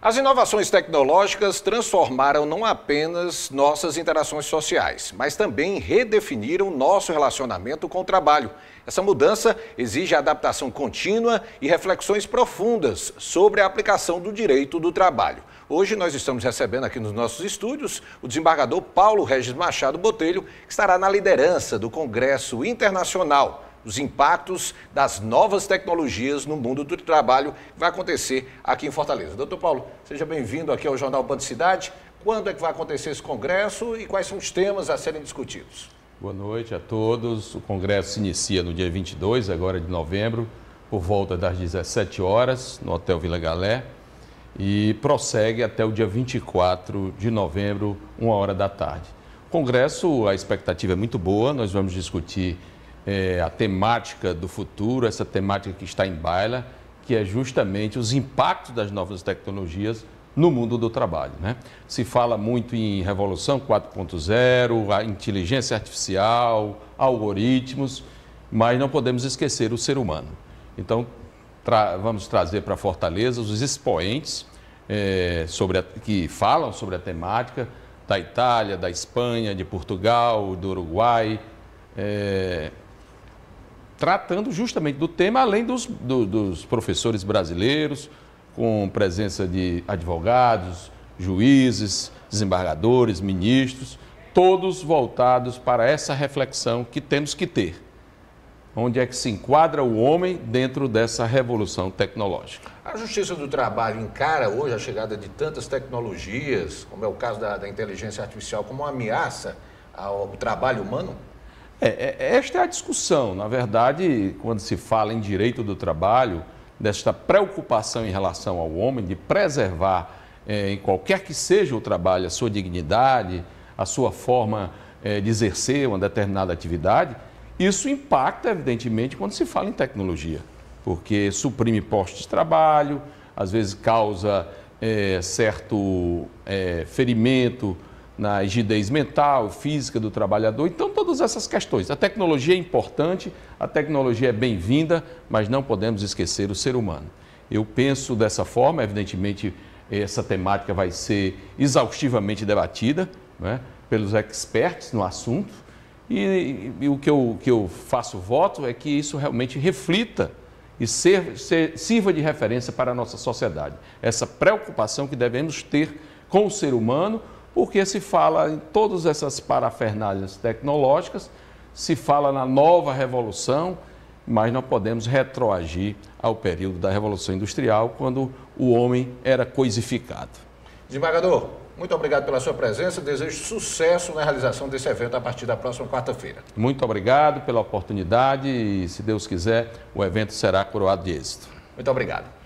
As inovações tecnológicas transformaram não apenas nossas interações sociais, mas também redefiniram nosso relacionamento com o trabalho. Essa mudança exige adaptação contínua e reflexões profundas sobre a aplicação do direito do trabalho. Hoje nós estamos recebendo aqui nos nossos estúdios o desembargador Paulo Regis Machado Botelho, que estará na liderança do Congresso Internacional os impactos das novas tecnologias no mundo do trabalho que vai acontecer aqui em Fortaleza. Doutor Paulo, seja bem-vindo aqui ao Jornal Band Cidade. Quando é que vai acontecer esse congresso e quais são os temas a serem discutidos? Boa noite a todos. O congresso se inicia no dia 22, agora de novembro, por volta das 17 horas, no Hotel Vila Galé, e prossegue até o dia 24 de novembro, uma hora da tarde. O congresso, a expectativa é muito boa, nós vamos discutir é, a temática do futuro, essa temática que está em baila, que é justamente os impactos das novas tecnologias no mundo do trabalho. Né? Se fala muito em revolução 4.0, a inteligência artificial, algoritmos, mas não podemos esquecer o ser humano. Então, tra vamos trazer para Fortaleza os expoentes é, sobre a, que falam sobre a temática da Itália, da Espanha, de Portugal, do Uruguai, é, tratando justamente do tema, além dos, do, dos professores brasileiros, com presença de advogados, juízes, desembargadores, ministros, todos voltados para essa reflexão que temos que ter. Onde é que se enquadra o homem dentro dessa revolução tecnológica? A Justiça do Trabalho encara hoje a chegada de tantas tecnologias, como é o caso da, da inteligência artificial, como uma ameaça ao trabalho humano? É, é, esta é a discussão. Na verdade, quando se fala em direito do trabalho, desta preocupação em relação ao homem de preservar, é, em qualquer que seja o trabalho, a sua dignidade, a sua forma é, de exercer uma determinada atividade, isso impacta, evidentemente, quando se fala em tecnologia, porque suprime postos de trabalho, às vezes causa certo ferimento na rigidez mental, física do trabalhador. Então, todas essas questões. A tecnologia é importante, a tecnologia é bem-vinda, mas não podemos esquecer o ser humano. Eu penso dessa forma, evidentemente, essa temática vai ser exaustivamente debatida né, pelos experts no assunto. E, e, o que eu, que eu faço voto é que isso realmente reflita e ser, ser, sirva de referência para a nossa sociedade. Essa preocupação que devemos ter com o ser humano, porque se fala em todas essas parafernálias tecnológicas, se fala na nova revolução, mas não podemos retroagir ao período da Revolução Industrial, quando o homem era coisificado. Desembargador, muito obrigado pela sua presença. Desejo sucesso na realização desse evento a partir da próxima quarta-feira. Muito obrigado pela oportunidade e, se Deus quiser, o evento será coroado de êxito. Muito obrigado.